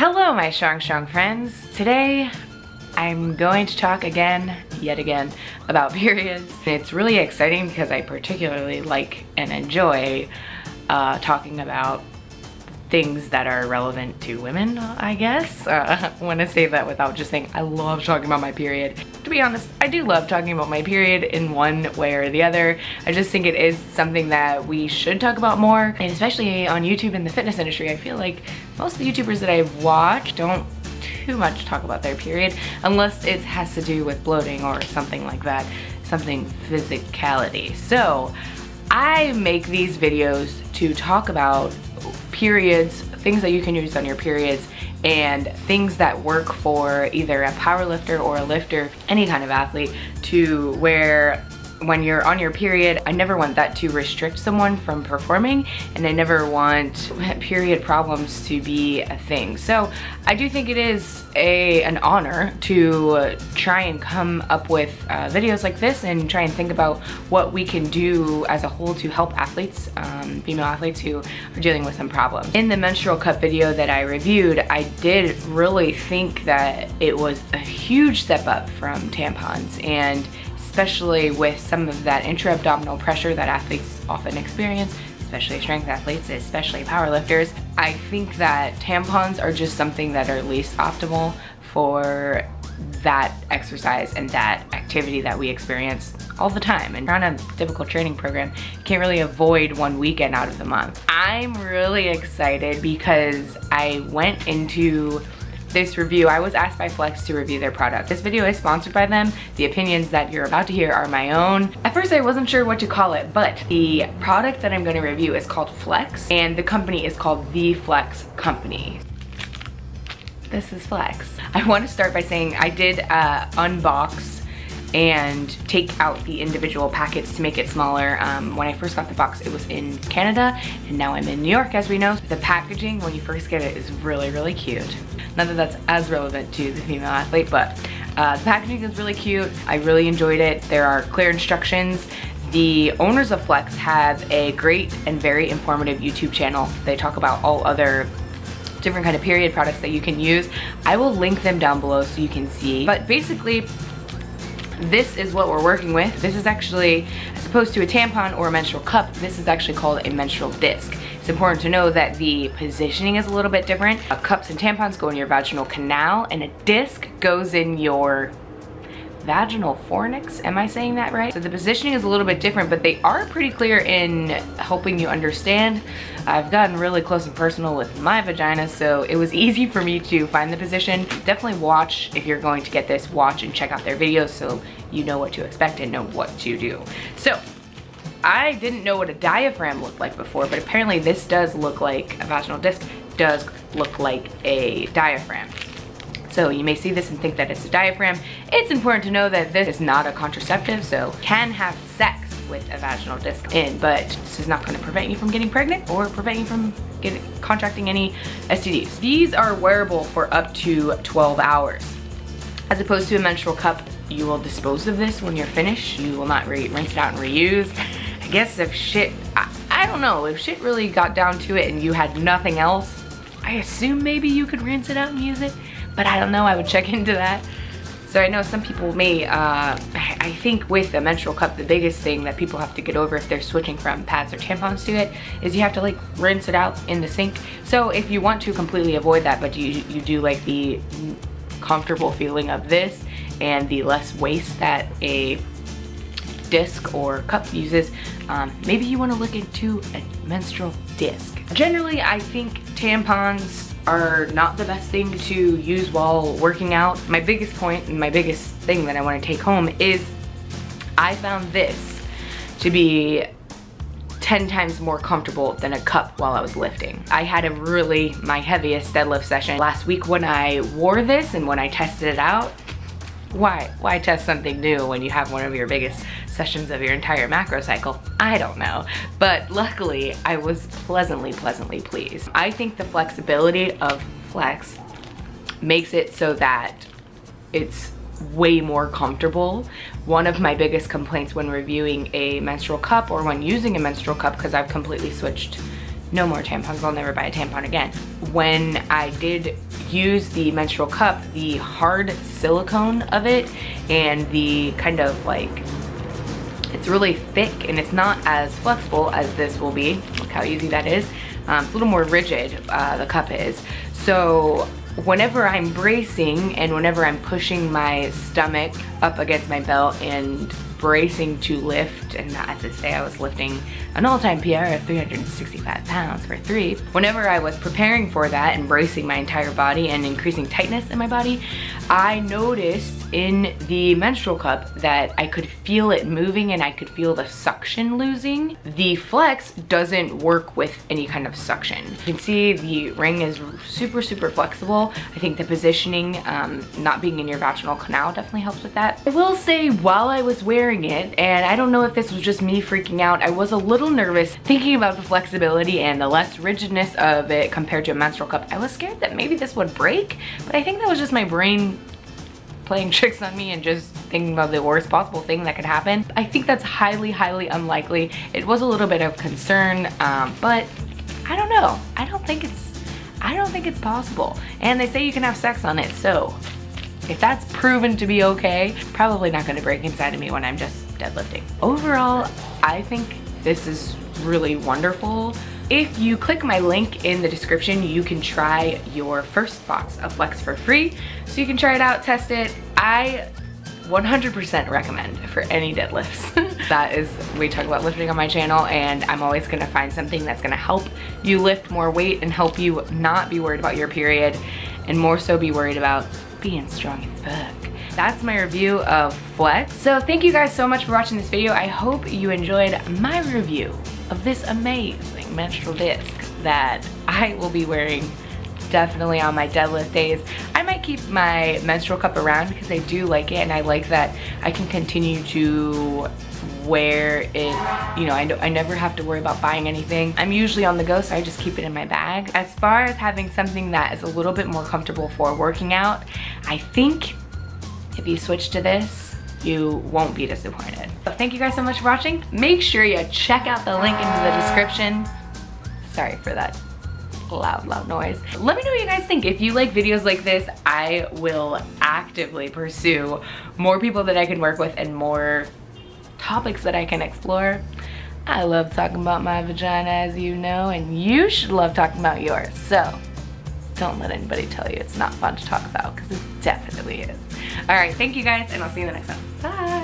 Hello, my strong, strong friends. Today, I'm going to talk again, yet again, about periods. It's really exciting because I particularly like and enjoy uh, talking about things that are relevant to women, I guess. Uh, I want to say that without just saying I love talking about my period. To be honest, I do love talking about my period in one way or the other. I just think it is something that we should talk about more, and especially on YouTube in the fitness industry. I feel like most of the YouTubers that I've watched don't too much talk about their period unless it has to do with bloating or something like that, something physicality. So I make these videos to talk about periods, things that you can use on your periods, and things that work for either a power lifter or a lifter, any kind of athlete, to where when you're on your period, I never want that to restrict someone from performing and I never want period problems to be a thing. So I do think it is a an honor to try and come up with uh, videos like this and try and think about what we can do as a whole to help athletes, um, female athletes who are dealing with some problems. In the menstrual cup video that I reviewed, I did really think that it was a huge step up from tampons and especially with some of that intra-abdominal pressure that athletes often experience, especially strength athletes, especially powerlifters. I think that tampons are just something that are least optimal for that exercise and that activity that we experience all the time. And on a typical training program, you can't really avoid one weekend out of the month. I'm really excited because I went into this review, I was asked by Flex to review their product. This video is sponsored by them. The opinions that you're about to hear are my own. At first I wasn't sure what to call it, but the product that I'm gonna review is called Flex and the company is called The Flex Company. This is Flex. I wanna start by saying I did uh, unbox and take out the individual packets to make it smaller. Um, when I first got the box, it was in Canada, and now I'm in New York, as we know. The packaging, when you first get it, is really, really cute. Not that that's as relevant to the female athlete, but uh, the packaging is really cute. I really enjoyed it. There are clear instructions. The owners of Flex have a great and very informative YouTube channel. They talk about all other different kind of period products that you can use. I will link them down below so you can see. But basically, this is what we're working with. This is actually, as opposed to a tampon or a menstrual cup, this is actually called a menstrual disc. It's important to know that the positioning is a little bit different. Uh, cups and tampons go in your vaginal canal and a disc goes in your vaginal fornix. Am I saying that right? So the positioning is a little bit different, but they are pretty clear in helping you understand. I've gotten really close and personal with my vagina, so it was easy for me to find the position. Definitely watch, if you're going to get this, watch and check out their videos so you know what to expect and know what to do. So I didn't know what a diaphragm looked like before, but apparently this does look like a vaginal disc, does look like a diaphragm. So you may see this and think that it's a diaphragm. It's important to know that this is not a contraceptive, so can have sex with a vaginal disc in, but this is not gonna prevent you from getting pregnant or prevent you from getting contracting any STDs. These are wearable for up to 12 hours. As opposed to a menstrual cup, you will dispose of this when you're finished. You will not rinse it out and reuse. I guess if shit, I, I don't know, if shit really got down to it and you had nothing else, I assume maybe you could rinse it out and use it but I don't know, I would check into that. So I know some people may, uh, I think with a menstrual cup, the biggest thing that people have to get over if they're switching from pads or tampons to it is you have to like rinse it out in the sink. So if you want to completely avoid that, but you, you do like the comfortable feeling of this and the less waste that a disc or cup uses, um, maybe you wanna look into a menstrual disc. Generally, I think tampons are not the best thing to use while working out. My biggest point and my biggest thing that I wanna take home is I found this to be 10 times more comfortable than a cup while I was lifting. I had a really, my heaviest deadlift session last week when I wore this and when I tested it out, why? Why test something new when you have one of your biggest sessions of your entire macro cycle? I don't know. But luckily, I was pleasantly, pleasantly pleased. I think the flexibility of Flex makes it so that it's way more comfortable. One of my biggest complaints when reviewing a menstrual cup or when using a menstrual cup, because I've completely switched no more tampons, I'll never buy a tampon again. When I did use the menstrual cup, the hard silicone of it and the kind of like it's really thick and it's not as flexible as this will be. Look how easy that is. Um, it's a little more rigid, uh, the cup is. So whenever I'm bracing and whenever I'm pushing my stomach up against my belt and bracing to lift, and at this day I was lifting an all-time PR of 365 pounds for three. Whenever I was preparing for that and bracing my entire body and increasing tightness in my body, I noticed in the menstrual cup that I could feel it moving and I could feel the suction losing. The Flex doesn't work with any kind of suction. You can see the ring is super, super flexible. I think the positioning, um, not being in your vaginal canal definitely helps with that. I will say while I was wearing it, and I don't know if this was just me freaking out, I was a little nervous thinking about the flexibility and the less rigidness of it compared to a menstrual cup. I was scared that maybe this would break, but I think that was just my brain playing tricks on me and just thinking about the worst possible thing that could happen. I think that's highly, highly unlikely. It was a little bit of concern, um, but I don't know. I don't think it's, I don't think it's possible. And they say you can have sex on it, so if that's proven to be okay, probably not gonna break inside of me when I'm just deadlifting. Overall, I think this is really wonderful. If you click my link in the description, you can try your first box of Flex for free. So you can try it out, test it. I 100% recommend for any deadlifts. that is, we talk about lifting on my channel and I'm always gonna find something that's gonna help you lift more weight and help you not be worried about your period and more so be worried about being strong as fuck. That's my review of Flex. So thank you guys so much for watching this video. I hope you enjoyed my review of this amazing menstrual disc that I will be wearing definitely on my deadlift days. I might keep my menstrual cup around because I do like it and I like that I can continue to wear it, you know, I, I never have to worry about buying anything. I'm usually on the go, so I just keep it in my bag. As far as having something that is a little bit more comfortable for working out, I think if you switch to this, you won't be disappointed. Thank you guys so much for watching. Make sure you check out the link in the description. Sorry for that loud, loud noise. Let me know what you guys think. If you like videos like this, I will actively pursue more people that I can work with and more topics that I can explore. I love talking about my vagina as you know, and you should love talking about yours. So don't let anybody tell you it's not fun to talk about because it definitely is. All right, thank you guys, and I'll see you in the next one. Bye.